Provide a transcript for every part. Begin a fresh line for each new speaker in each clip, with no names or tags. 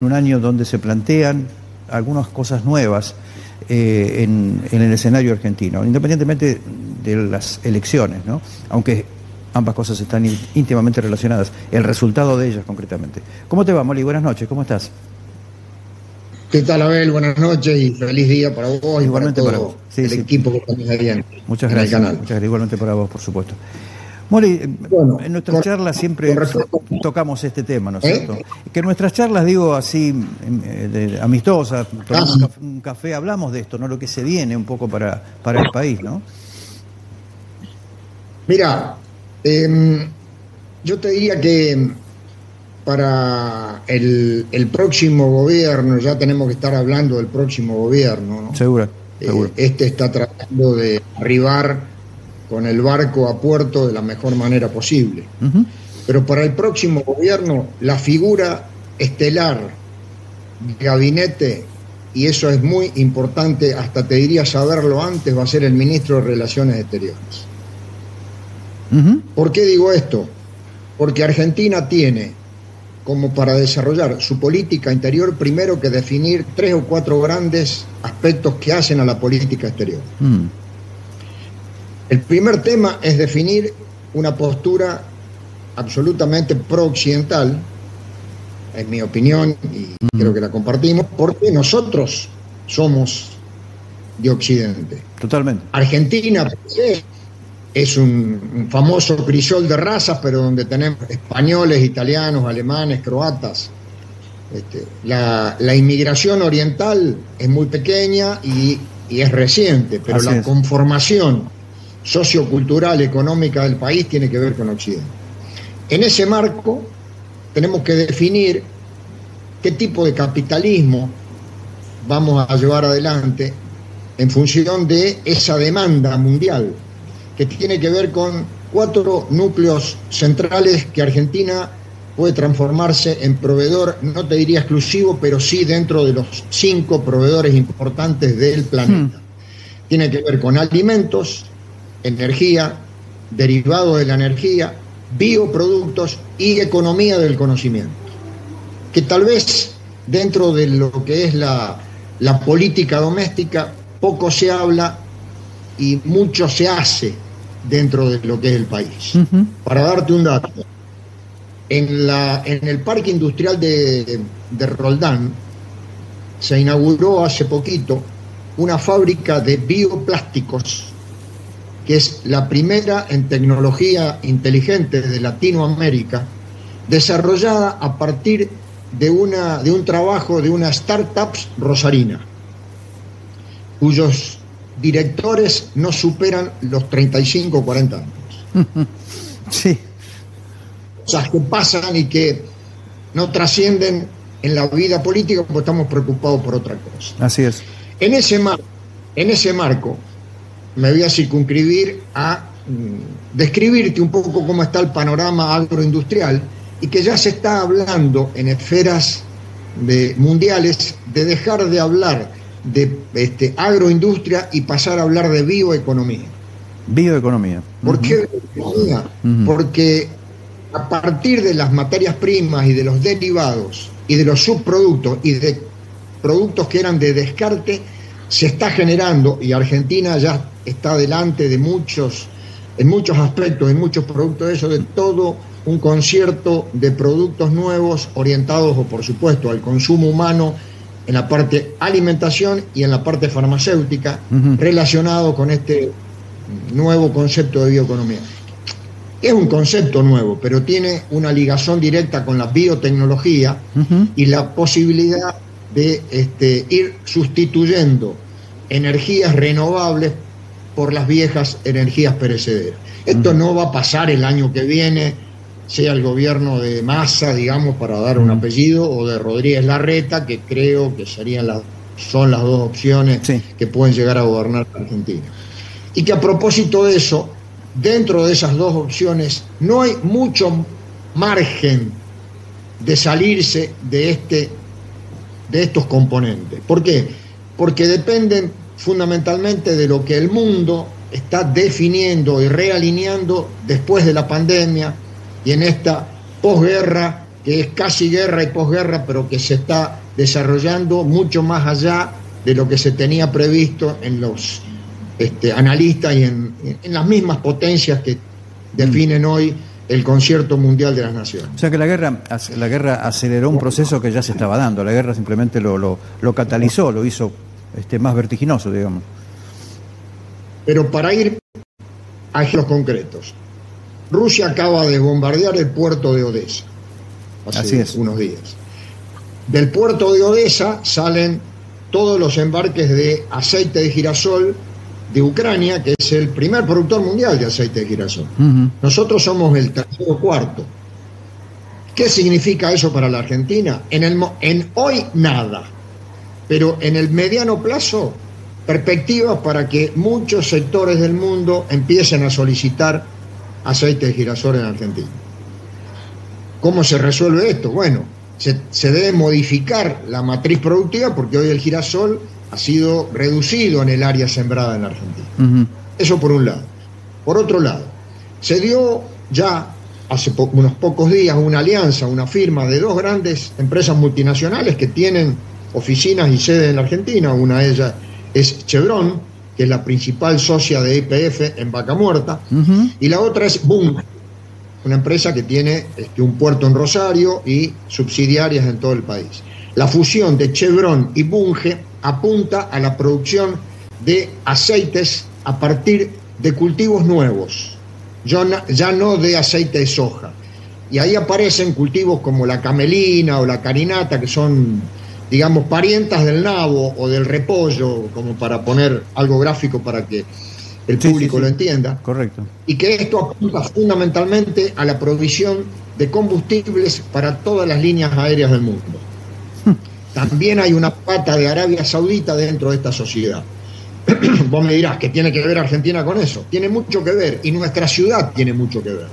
un año donde se plantean algunas cosas nuevas eh, en, en, el escenario argentino, independientemente de las elecciones, ¿no? aunque ambas cosas están íntimamente relacionadas, el resultado de ellas concretamente. ¿Cómo te va, Molly? Buenas noches, ¿cómo estás?
¿Qué tal, Abel? Buenas noches y feliz día para vos igualmente y para, todo Sí, el sí. equipo que ahí
Muchas gracias,
canal.
Muchas gracias, igualmente para vos, por supuesto. Moli, bueno, en nuestras charlas siempre tocamos este tema, ¿no es ¿Eh? cierto? Que en nuestras charlas, digo así, eh, de, amistosas, tomamos ah. un café, hablamos de esto, ¿no? Lo que se viene un poco para, para el país, ¿no?
Mira, eh, yo te diría que para el, el, próximo gobierno, ya tenemos que estar hablando del próximo gobierno, ¿no?
Seguro,
eh, seguro. este está tratando de arribar con el barco a puerto de la mejor manera posible. Pero para el próximo gobierno, la figura estelar, gabinete, y eso es muy importante, hasta te diría saberlo antes, va a ser el ministro de Relaciones Exteriores. ¿Por qué digo esto? Porque Argentina tiene como para desarrollar su política interior primero que definir tres o cuatro grandes aspectos que hacen a la política exterior. Mm. El primer tema es definir una postura absolutamente pro-occidental, en mi opinión, y creo que la compartimos, porque nosotros somos de Occidente.
Totalmente.
Argentina es un, famoso crisol de razas, pero donde tenemos españoles, italianos, alemanes, croatas. Este, la, inmigración oriental es muy pequeña y, es reciente, pero la conformación sociocultural, económica del país tiene que ver con Occidente. En ese marco tenemos que definir qué tipo de capitalismo vamos a llevar adelante en función de esa demanda mundial, que tiene que ver con cuatro núcleos centrales que Argentina puede transformarse en proveedor, no te diría exclusivo, pero sí dentro de los cinco proveedores importantes del planeta. Hmm. Tiene que ver con alimentos, energía, derivado de la energía, bioproductos y economía del conocimiento. Que tal vez dentro de lo que es la, política doméstica poco se habla y mucho se hace dentro de lo que es el país. Para darte un dato, en, la, en el parque industrial de, de Roldán se inauguró hace poquito una fábrica de bioplásticos que es la primera en tecnología inteligente de Latinoamérica, desarrollada a partir de, una, de un trabajo de una startup rosarina, cuyos directores no superan los 35 o 40 años.
Sí.
O sea, que pasan y que no trascienden en la vida política porque estamos preocupados por otra cosa.
Así es.
En ese, mar, en ese marco, me voy a circunscribir a mm, describirte un poco cómo está el panorama agroindustrial y que ya se está hablando en esferas de, mundiales de dejar de hablar de este, agroindustria y pasar a hablar de bioeconomía.
Bioeconomía.
¿Por qué Porque a partir de las materias primas y de los derivados y de los subproductos y de productos que eran de descarte, se está generando, y Argentina ya está delante de muchos, en muchos aspectos, en muchos productos de eso, de todo un concierto de productos nuevos orientados, o por supuesto, al consumo humano en la parte alimentación y en la parte farmacéutica, relacionado con este nuevo concepto de bioeconomía. Es un concepto nuevo, pero tiene una ligación directa con la biotecnología y la posibilidad de este, ir sustituyendo energías renovables por las viejas energías perecederas. Esto no va a pasar el año que viene, sea el gobierno de Massa, digamos, para dar un apellido, o de Rodríguez Larreta, que creo que serían las, son las dos opciones que pueden llegar a gobernar Argentina. Y que a propósito de eso, dentro de esas dos opciones, no hay mucho margen de salirse de este de estos componentes. ¿Por qué? Porque dependen fundamentalmente de lo que el mundo está definiendo y realineando después de la pandemia y en esta posguerra que es casi guerra y posguerra, pero que se está desarrollando mucho más allá de lo que se tenía previsto en los este, analistas y en, las mismas potencias que definen hoy el concierto mundial de las naciones.
O sea que la guerra, la guerra aceleró un proceso que ya se estaba dando, la guerra simplemente lo, lo catalizó, lo hizo este, más vertiginoso, digamos.
Pero para ir a ejemplos concretos, Rusia acaba de bombardear el puerto de Odessa hace
Así es.
unos días. Del puerto de Odessa salen todos los embarques de aceite de girasol de Ucrania, que es el primer productor mundial de aceite de girasol.
Uh -huh.
Nosotros somos el tercero cuarto. ¿Qué significa eso para la Argentina? En, el, en hoy nada, pero en el mediano plazo, perspectivas para que muchos sectores del mundo empiecen a solicitar aceite de girasol en Argentina. ¿Cómo se resuelve esto? Bueno, se, se, debe modificar la matriz productiva porque hoy el girasol ha sido reducido en el área sembrada en Argentina.
Uh -huh.
Eso por un lado. Por otro lado, se dio ya hace po unos pocos días una alianza, una firma de dos grandes empresas multinacionales que tienen oficinas y sedes en la Argentina. Una de ellas es Chevron, que es la principal socia de IPF en Vaca Muerta,
uh -huh.
y la otra es Bunge, una empresa que tiene este, un puerto en Rosario y subsidiarias en todo el país. La fusión de Chevron y Bunge apunta a la producción de aceites a partir de cultivos nuevos, ya no de aceite de soja. Y ahí aparecen cultivos como la camelina o la carinata, que son, digamos, parientas del nabo o del repollo, como para poner algo gráfico para que el
Sí,
público
sí, sí.
lo entienda.
Correcto.
Y que esto apunta fundamentalmente a la provisión de combustibles para todas las líneas aéreas del mundo. También hay una pata de Arabia Saudita dentro de esta sociedad. Vos me dirás, ¿qué tiene que ver Argentina con eso? Tiene mucho que ver y nuestra ciudad tiene mucho que ver.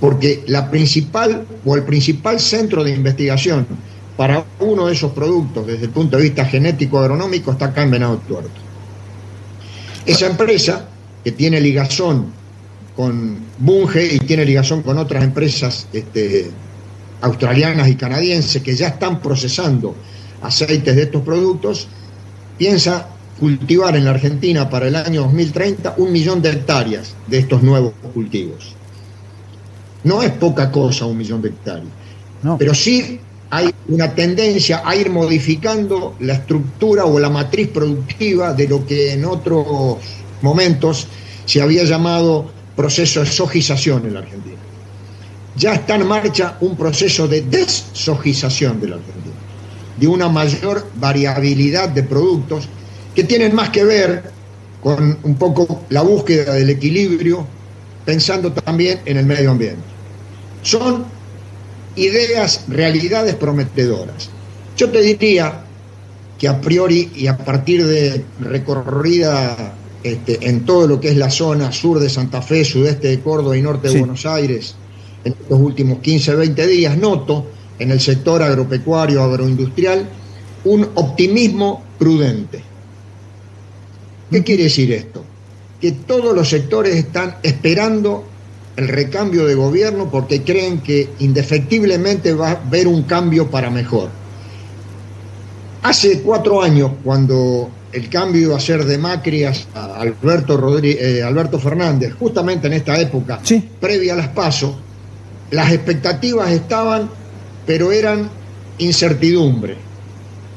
Porque la principal o el principal centro de investigación para uno de esos productos desde el punto de vista genético agronómico está acá en Venado Tuerto. Esa empresa que tiene ligazón con Bunge y tiene ligazón con otras empresas este, australianas y canadienses que ya están procesando aceites de estos productos, piensa cultivar en la Argentina para el año 2030 un millón de hectáreas de estos nuevos cultivos. No es poca cosa un millón de hectáreas,
No.
pero sí hay una tendencia a ir modificando la estructura o la matriz productiva de lo que en otros momentos se había llamado proceso de sojización en la Argentina. Ya está en marcha un proceso de desojización de la Argentina, de una mayor variabilidad de productos que tienen más que ver con un poco la búsqueda del equilibrio, pensando también en el medio ambiente. Son ideas, realidades prometedoras. Yo te diría que a priori y a partir de recorrida este, en todo lo que es la zona sur de Santa Fe, sudeste de Córdoba y norte de. Buenos Aires, en los últimos 15, 20 días, noto en el sector agropecuario, agroindustrial, un optimismo prudente. ¿Qué quiere decir esto? Que todos los sectores están esperando el recambio de gobierno porque creen que indefectiblemente va a haber un cambio para mejor. Hace cuatro años, cuando el cambio iba a ser de Macri a Alberto, Rodríguez, eh, Alberto Fernández, justamente en esta época,
Sí.
previa a las pasos, las expectativas estaban, pero eran incertidumbre,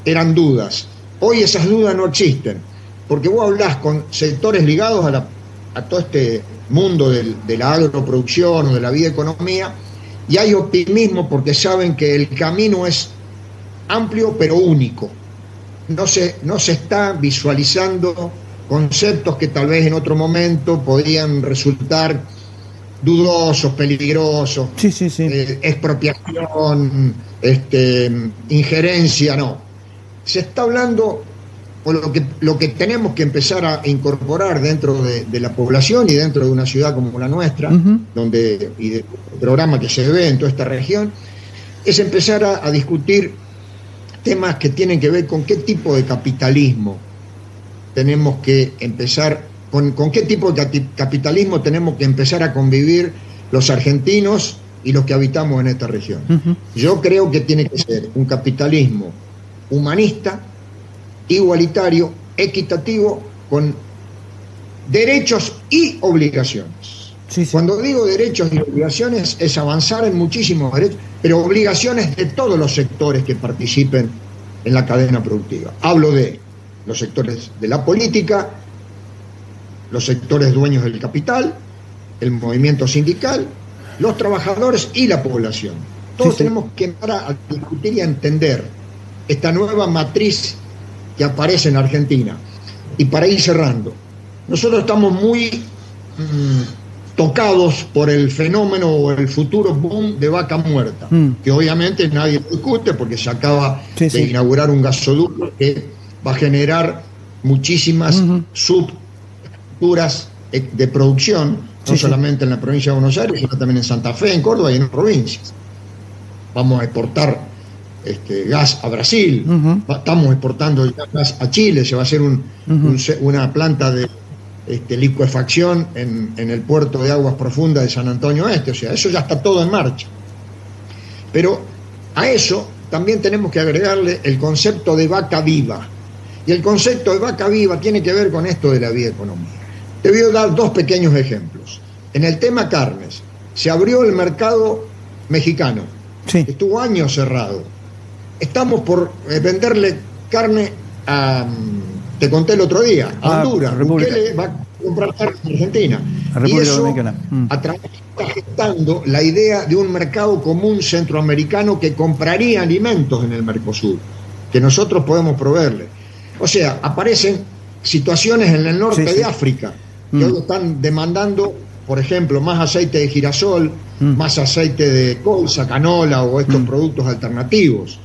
eran dudas. Hoy esas dudas no existen, porque vos hablás con sectores ligados a, la- a todo este mundo del- de la agroproducción o de la vida economía, y hay optimismo porque saben que el camino es amplio pero único. No se, no se está visualizando conceptos que tal vez en otro momento podrían resultar dudosos, peligrosos,
Sí, sí, sí.
eh, expropiación, este, injerencia, no. Se está hablando, o lo que, lo que tenemos que empezar a incorporar dentro de, de la población y dentro de una ciudad como la nuestra, donde, y del programa que se ve en toda esta región, es empezar a, a discutir temas que tienen que ver con qué tipo de capitalismo tenemos que empezar, con, con qué tipo de capitalismo tenemos que empezar a convivir los argentinos y los que habitamos en esta región. Yo creo que tiene que ser un capitalismo humanista, igualitario, equitativo, con derechos y obligaciones. Cuando digo derechos y obligaciones es avanzar en muchísimos derechos, pero obligaciones de todos los sectores que participen en la cadena productiva. Hablo de los sectores de la política, los sectores dueños del capital, el movimiento sindical, los trabajadores y la población. Todos tenemos que empezar a discutir y a entender esta nueva matriz que aparece en Argentina. Y para ir cerrando, nosotros estamos muy mm, tocados por el fenómeno o el futuro boom de vaca muerta, mm. que obviamente nadie discute porque se acaba de inaugurar un gasoducto que va a generar muchísimas substructuras de producción, no solamente en la provincia de Buenos Aires, sino también en Santa Fe, en Córdoba y en provincias. Vamos a exportar este, gas a Brasil, estamos exportando gas a Chile, se va a hacer una planta de este, licuefacción en, en, el puerto de aguas profundas de San Antonio Este, o sea, eso ya está todo en marcha. Pero a eso también tenemos que agregarle el concepto de vaca viva. Y el concepto de vaca viva tiene que ver con esto de la bioeconomía. Te voy a dar dos pequeños ejemplos. En el tema carnes, se abrió el mercado mexicano. Estuvo años cerrado. Estamos por eh, venderle carne a, mm, te conté el otro día, a ah, Honduras. le va a comprar carne en Argentina. y eso mm. está gestando la idea de un mercado común centroamericano que compraría alimentos en el Mercosur, que nosotros podemos proveerle. O sea, aparecen situaciones en el norte de África que mm. hoy están demandando, por ejemplo, más aceite de girasol, mm. más aceite de colza, canola o estos productos alternativos.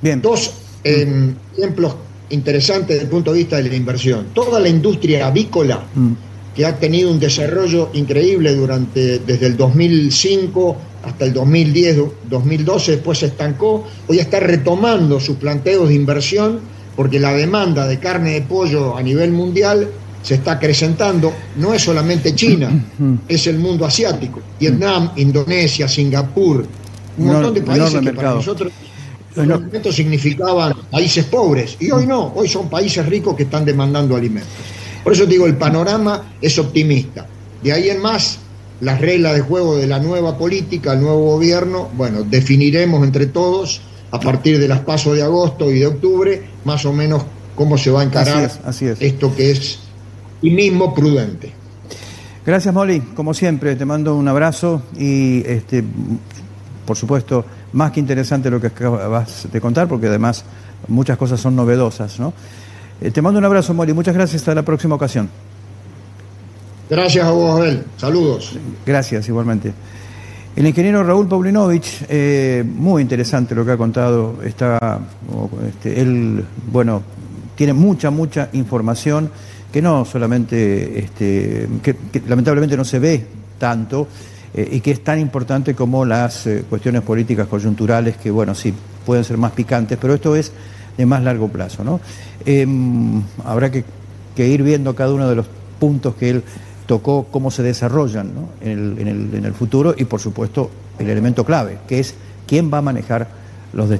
Bien. Dos em, ejemplos interesantes desde el punto de vista de la inversión. Toda la industria avícola, que ha tenido un desarrollo increíble durante desde el 2005 hasta el 2010, 2012, después se estancó, hoy está retomando sus planteos de inversión porque la demanda de carne de pollo a nivel mundial se está acrecentando, no es solamente China, es el mundo asiático, Vietnam, Indonesia, Singapur, un montón de países que para nosotros en un momento significaban países pobres y hoy no, hoy son países ricos que están demandando alimentos. Por eso digo, el panorama es optimista. De ahí en más, las reglas de juego de la nueva política, el nuevo gobierno, bueno, definiremos entre todos a partir de las pasos de agosto y de octubre, más o menos cómo se va a encarar esto que es y mismo prudente.
Gracias, Molly. Como siempre, te mando un abrazo y, este, por supuesto, más que interesante lo que acabas de contar, porque además muchas cosas son novedosas, ¿no? Eh, te mando un abrazo, Molly. Muchas gracias. Hasta la próxima ocasión.
Gracias a vos, Abel. Saludos.
Gracias, igualmente. El ingeniero Raúl Paulinovich, eh, muy interesante lo que ha contado. Está, este, él, bueno, tiene mucha, mucha información que no solamente, este, que, lamentablemente no se ve tanto eh, y que es tan importante como las eh, cuestiones políticas coyunturales que, bueno, sí, pueden ser más picantes, pero esto es de más largo plazo, ¿no? Em, habrá que, ir viendo cada uno de los puntos que él tocó, cómo se desarrollan en, el, en, el, en el futuro y, por supuesto, el elemento clave, que es quién va a manejar los destinos.